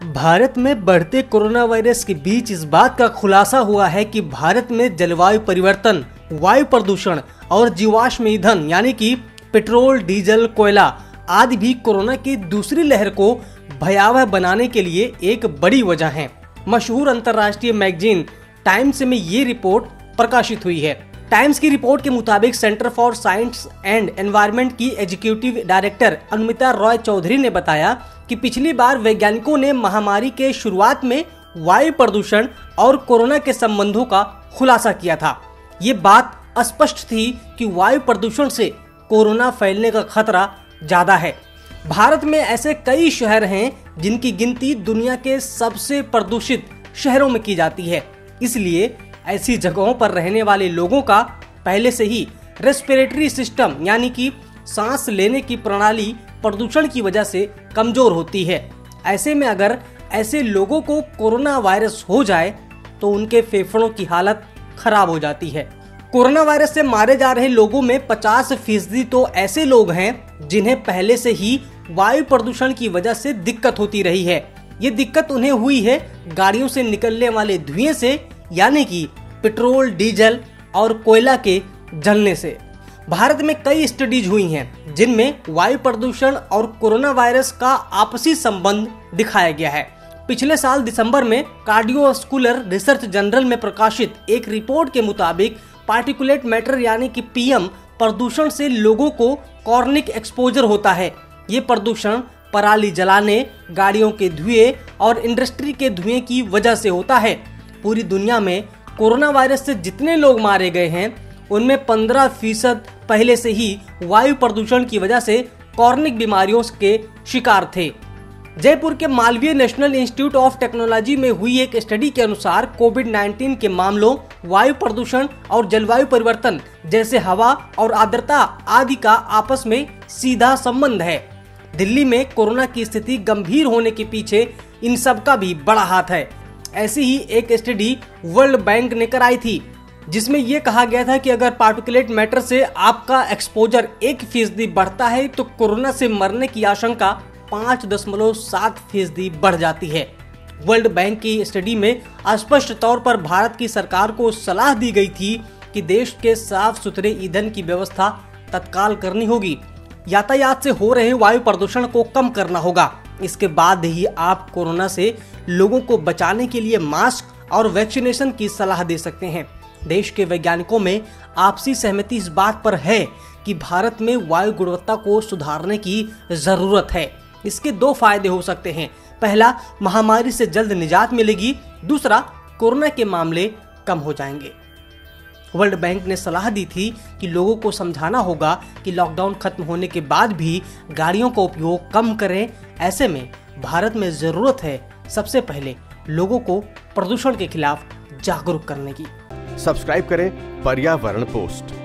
भारत में बढ़ते corona virus के बीच इस बात का खुलासा हुआ है कि भारत में जलवायु परिवर्तन, वायु प्रदूषण और जीवाश्म ईंधन, यानी कि पेट्रोल, डीजल, कोयला आदि भी कोरोना की दूसरी लहर को भयावह बनाने के लिए एक बड़ी वजह है। मशहूर अंतर्राष्ट्रीय मैगजीन टाइम्स में ये रिपोर्ट प्रकाशित हुई है। टाइम्स की रिपोर्ट के मुताबिक centre for science and environment की एग्जीक्यूटिव डायरेक्टर अनुमिता रॉय चौधरी ने बताया कि पिछली बार वैज्ञानिकों ने महामारी के शुरुआत में वायु प्रदूषण और कोरोना के संबंधों का खुलासा किया था। ये बात स्पष्ट थी कि वायु प्रदूषण से कोरोना फैलने का खतरा ज़्यादा है। भारत में ऐसे कई शहर हैं जिनकी गिनती दुनिया के सबसे प्रदूषित शहरों में की जाती है। इसलिए ऐसी जगहों पर रहने वाले लोगों का पहले से ही रेस्पिरेटरी सिस्टम यानी कि सांस लेने की प्रणाली प्रदूषण की वजह से कमज़ोर होती है। ऐसे में अगर ऐसे लोगों को कोरोना वायरस हो जाए तो उनके फेफड़ों की हालत खराब हो जाती है। कोरोना वायरस से मारे जा रहे लोगों में 50 फ़ीसदी तो ऐसे लोग हैं, जिन्हें पहले से ही वायु प्रदूषण की वजह से दिक्कत होती रही है। ये दिक्कत उन्हें हुई है गाड़ियों से निकलने वाले धुएँ से यानी कि पेट्रोल, डीजल और कोयला के जलने से। भारत में कई स्टडीज़ हुई हैं, जिनमें वायु प्रदूषण और कोरोना वायरस का आपसी संबंध दिखाया गया है। पिछले साल दिसंबर में कार्डियोस्कुलर रिसर्च जर्नल में प्रकाशित एक रिपोर्ट के मुताबिक पार्टिकुलेट मैटर यानी कि पीएम प्रदूषण से लोगों को कॉर्निक एक्सपोजर होता है। ये प्रदूषण पराली जलाने, गाड़ियों के धुएँ और इंडस्ट्री के धुएँ की वजह से होता है। पूरी दुनिया में कोरोना वायरस से जितने लोग मारे गए हैं, उनमें 15 फ़ीसद पहले से ही वायु प्रदूषण की वजह से कॉर्निक बीमारियों के शिकार थे। जयपुर के Malviya national institute of technology में हुई एक स्टडी के अनुसार कोविड 19 के मामलों, वायु प्रदूषण और जलवायु परिवर्तन जैसे हवा और आर्द्रता आदि का आपस में सीधा संबंध है। दिल्ली में कोरोना की स्थिति गंभीर होने के पीछे इन सब का भी बड़ा हाथ है। ऐसी ही एक स्टडी वर्ल्ड बैंक ने कराई थी, जिसमें यह कहा गया था कि अगर पार्टिकुलेट मैटर से आपका एक्सपोजर एक फ़ीसदी बढ़ता है तो कोरोना से मरने की आशंका पाँच दशमलव सात फ़ीसदी बढ़ जाती है। वर्ल्ड बैंक की स्टडी में स्पष्ट तौर पर भारत की सरकार को सलाह दी गई थी कि देश के साफ़ सुथरे ईंधन की व्यवस्था तत्काल करनी होगी। यातायात से हो रहे वायु प्रदूषण को कम करना होगा। इसके बाद ही आप कोरोना से लोगों को बचाने के लिए मास्क और वैक्सीनेशन की सलाह दे सकते हैं। देश के वैज्ञानिकों में आपसी सहमति इस बात पर है कि भारत में वायु गुणवत्ता को सुधारने की ज़रूरत है। इसके दो फ़ायदे हो सकते हैं। पहला, महामारी से जल्द निजात मिलेगी। दूसरा, कोरोना के मामले कम हो जाएँगे। वर्ल्ड बैंक ने सलाह दी थी कि लोगों को समझाना होगा कि लॉकडाउन खत्म होने के बाद भी गाड़ियों का उपयोग कम करें। ऐसे में भारत में ज़रूरत है सबसे पहले लोगों को प्रदूषण के खिलाफ जागरूक करने की। सब्सक्राइब करें पर्यावरण पोस्ट।